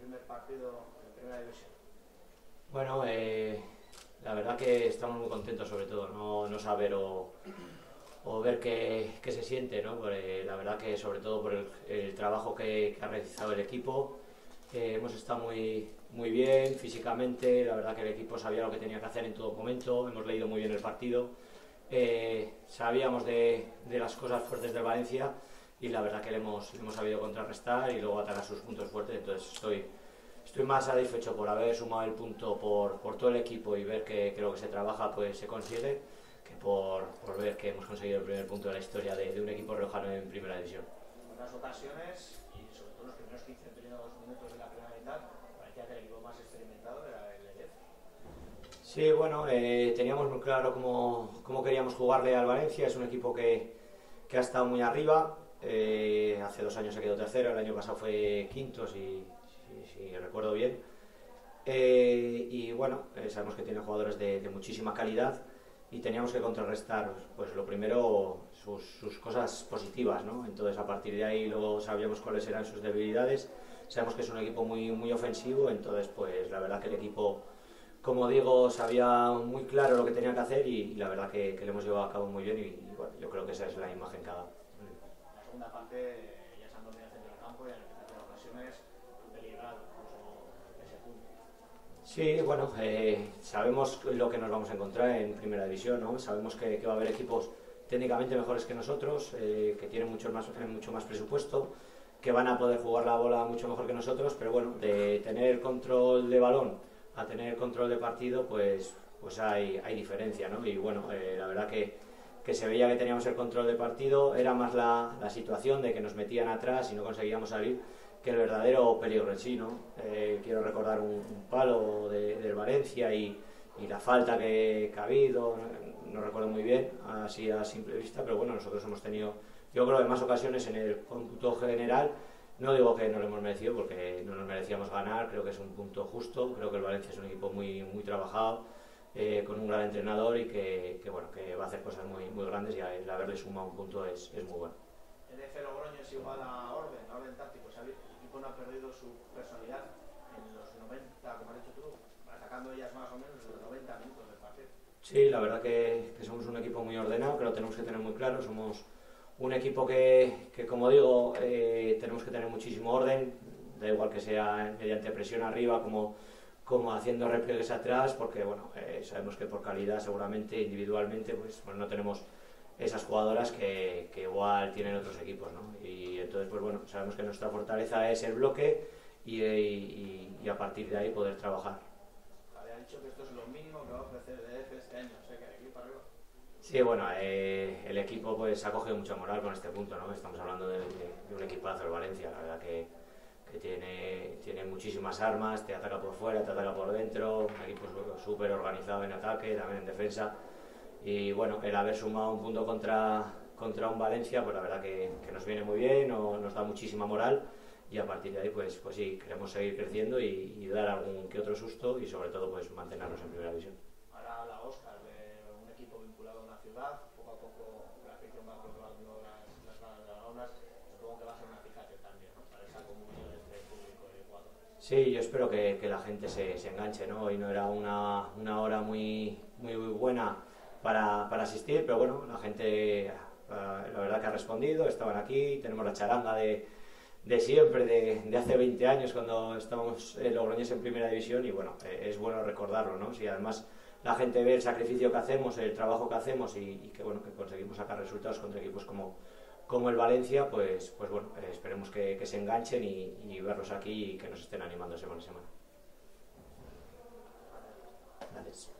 primer partido en Primera División? Bueno, eh, la verdad que estamos muy contentos sobre todo, no, no saber o, o ver qué, qué, se siente, ¿no? Porque la verdad que sobre todo por el, el trabajo que, que, ha realizado el equipo, eh, hemos estado muy, muy bien físicamente, la verdad que el equipo sabía lo que tenía que hacer en todo momento, hemos leído muy bien el partido, eh, sabíamos de, de, las cosas fuertes del Valencia y la verdad que le hemos, le hemos sabido contrarrestar y luego atacar sus puntos fuertes, entonces estoy estoy más satisfecho por haber sumado el punto por, por todo el equipo y ver que, que, lo que se trabaja pues se consigue que por, por, ver que hemos conseguido el primer punto de la historia de, de un equipo riojano en primera división. En otras ocasiones y sobre todo los primeros 15 primeros minutos de la primera mitad parecía que el equipo más experimentado era el EDF. Sí, bueno, eh, teníamos muy claro cómo, cómo, queríamos jugarle al Valencia, es un equipo que, que ha estado muy arriba, eh, hace dos años se quedó tercero, el año pasado fue quinto, si, si, recuerdo bien. Eh, y bueno, eh, sabemos que tiene jugadores de, muchísima calidad y teníamos que contrarrestar, pues lo primero, sus, cosas positivas, ¿no? Entonces a partir de ahí luego sabíamos cuáles eran sus debilidades. Sabemos que es un equipo muy, muy ofensivo, entonces pues la verdad que el equipo, como digo, sabía muy claro lo que tenía que hacer y, la verdad que, que, le hemos llevado a cabo muy bien y, bueno, yo creo que esa es la imagen que ha. Segunda parte ya se han dominado el campo y en ocasiones han peligrado incluso ese punto. Sí, bueno, eh, sabemos lo que nos vamos a encontrar en Primera División, ¿no? Sabemos que, que va a haber equipos técnicamente mejores que nosotros, eh, que tienen mucho más, mucho más presupuesto, que van a poder jugar la bola mucho mejor que nosotros, pero bueno, de tener control de balón a tener control de partido, pues, pues hay, hay diferencia, ¿no? Y bueno, eh, la verdad que, que se veía que teníamos el control de partido, era más la, la situación de que nos metían atrás y no conseguíamos salir que el verdadero peligro en sí, ¿no? Eh, quiero recordar un, un palo de, del Valencia y, y, la falta que, que ha habido, no, no, recuerdo muy bien, así a simple vista, pero bueno, nosotros hemos tenido, yo creo, en más ocasiones en el cómputo general, no digo que no lo hemos merecido porque no nos merecíamos ganar, creo que es un punto justo, creo que el Valencia es un equipo muy, muy trabajado, eh, con un gran entrenador y que, que, bueno, que va a hacer cosas muy, muy grandes y el haberle sumado un punto es, es muy bueno. El EF Logroño es igual a orden, a orden táctico, el equipo no ha perdido su personalidad en los 90, como has dicho tú, atacando ellas más o menos los 90 minutos del partido. Sí, la verdad que, que somos un equipo muy ordenado, que lo tenemos que tener muy claro, somos un equipo que, que como digo, eh, tenemos que tener muchísimo orden, da igual que sea mediante presión arriba como, como haciendo repliegues atrás, porque bueno, eh, sabemos que por calidad seguramente individualmente pues, pues no tenemos esas jugadoras que, que, igual tienen otros equipos, ¿no? Y entonces, pues bueno, sabemos que nuestra fortaleza es el bloque y, y, y a partir de ahí poder trabajar. Había dicho que esto es lo mínimo que va a ofrecer EDF este año, o sea que de aquí para arriba. Sí, bueno, eh, el equipo pues ha cogido mucha moral con este punto, ¿no? Estamos hablando de, de, de un equipazo, el Valencia, la verdad que, que, tiene, tiene muchísimas armas, te ataca por fuera, te ataca por dentro, equipo súper organizado en ataque, también en defensa y bueno, el haber sumado un punto contra, contra un Valencia, pues la verdad que, que nos viene muy bien, nos da muchísima moral y a partir de ahí pues, pues sí, queremos seguir creciendo y, y, dar algún que otro susto y sobre todo pues mantenernos en primera división. Ahora la Oscar de un equipo vinculado a una ciudad, poco a poco la afición va controlando las, las ganas de las ondas, supongo que va a ser un acicate también ¿no? para esa comunidad de este público de Ecuador. Sí, yo espero que, que la gente se, se enganche, ¿no? Hoy no era una, una hora muy, muy buena para, para asistir, pero bueno, la gente la verdad que ha respondido, estaban aquí, tenemos la charanga de, de siempre, de, de, hace 20 años cuando estábamos en Logroñés en primera división y bueno, eh, es bueno recordarlo, ¿no? Si además la gente ve el sacrificio que hacemos, el trabajo que hacemos y, y que bueno, que conseguimos sacar resultados contra equipos como, como el Valencia, pues, pues bueno, eh, esperemos que, se enganchen y, y verlos aquí y que nos estén animando semana a semana. Gracias.